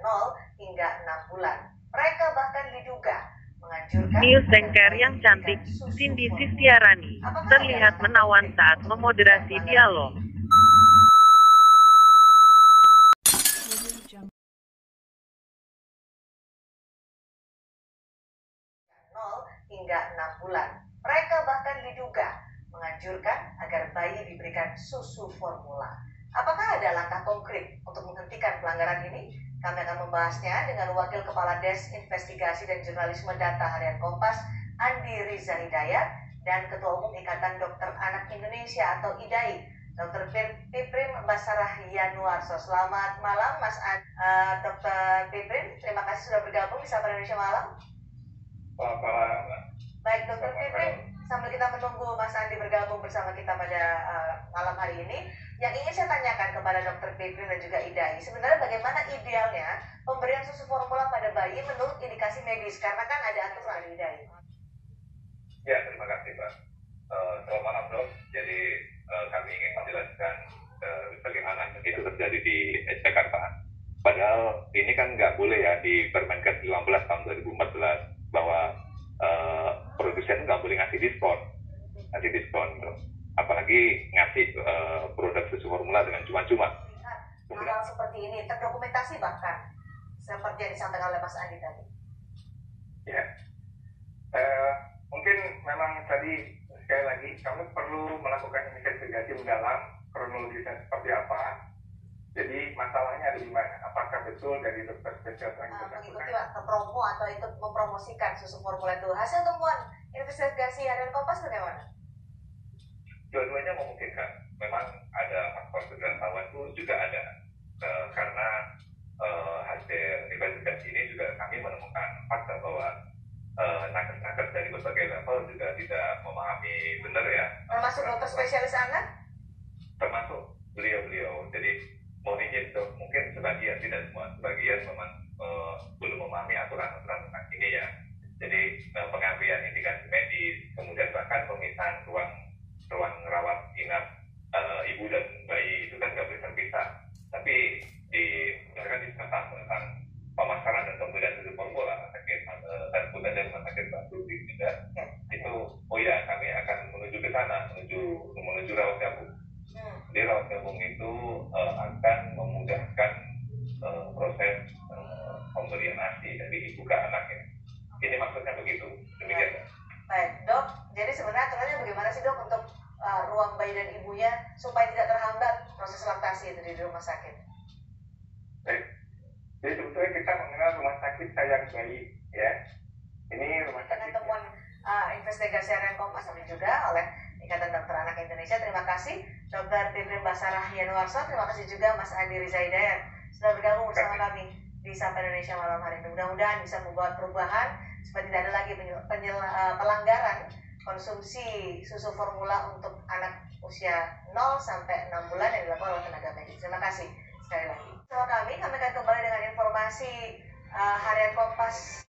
0 hingga 6 bulan. Mereka bahkan diduga menganjurkan News anchor yang cantik, Cindy. Sistiarani, terlihat menawan saat memoderasi dialog. hingga 6 bulan. Mereka bahkan diduga menganjurkan agar bayi diberikan susu formula. Apakah ada langkah konkret untuk menghentikan pelanggaran ini? Kami akan membahasnya dengan Wakil Kepala Des Investigasi dan Jurnalisme Data Harian Kompas, Andi Riza Hidayat, dan Ketua Umum Ikatan Dokter Anak Indonesia atau IDAI, Dr. Piprim Basarah Yanuarso. Selamat malam, Mas An eh, Dr. Piprim. Terima kasih sudah bergabung di Sapa Indonesia Malam. Selamat malam, Mbak. Baik, Dokter Selamat Piprim, sambil kita menunggu Mas Andi bergabung bersama kita pada uh, malam hari ini, yang ingin saya tanyakan kepada Dokter Piprim dan juga IDAI, sebenarnya bagaimana idealnya pemberian susu formula pada bayi menurut indikasi medis? Karena kan ada aturan IDAI. Ya, terima kasih, Mbak. Eh, selamat malam, dok. Jadi, eh, kami ingin menjelaskan eh, bagaimana itu terjadi di Jakarta. Padahal ini kan nggak boleh ya di Permenkes 15 tahun apalagi ngasih eh, produk susu formula dengan cuma-cuma. Lihat hal seperti ini terdokumentasi bahkan seperti yang disampaikan oleh Mas Andi tadi. Ya. Eh, mungkin memang tadi sekali lagi kami perlu melakukan investigasi mendalam kronologisnya seperti apa. Jadi masalahnya ada di mana? Apakah betul dari dokter spesialis yang Uh, bersangkutan? mengikuti waktu promo atau ikut mempromosikan susu formula itu. Hasil temuan investigasi harian Kompas bagaimana? Dua-duanya memungkinkan. Memang ada faktor ketidaktahuan itu juga ada. Eh, karena eh, hasil investigasi ini juga kami menemukan fakta bahwa eh, nakes-nakes dari berbagai level juga tidak memahami benar ya Termasuk dokter spesialis anak? termasuk beliau-beliau. Jadi mohon izin mungkin sebagian tidak semua, sebagian memang eh, belum memahami aturan-aturan tentang ini ya. Jadi eh, pengambilan indikasi medis, kemudian bahkan pemisahan ruang ruang rawat inap eh, ibu dan bayi itu kan nggak boleh terpisah. Tapi di misalkan di tentang tentang pemasaran dan pemberian susu formula rumah sakit eh, dan kemudian dari rumah sakit Di Medan itu oh ya kami akan menuju ke sana menuju menuju rawat gabung Hmm. di rawat gabung itu eh, akan memudahkan eh, proses eh, pemberian ASI dari ibu ke anak ya. Ini maksudnya begitu. Demikian. Baik, dok. Jadi sebenarnya aturannya bagaimana sih dok untuk uh, ruang bayi dan ibunya supaya tidak terhambat proses laktasi itu di rumah sakit? Baik. Jadi sebetulnya kita mengenal rumah sakit sayang bayi ya. Ini rumah Dengan sakit temuan uh, harian Kompas tapi juga oleh Ikatan Dokter Anak Indonesia. Terima kasih Dr. Piprim Basarah Yanuarso. Terima kasih juga Mas Andi Riza Hidayat sudah bergabung bersama kami di Sapa Indonesia malam hari ini. Mudah-mudahan bisa membuat perubahan supaya tidak ada lagi uh, pelanggaran konsumsi susu formula untuk anak usia 0 sampai 6 bulan yang dilakukan oleh tenaga medis. Terima kasih sekali lagi. Bersama kami, kami akan kembali dengan informasi uh, harian Kompas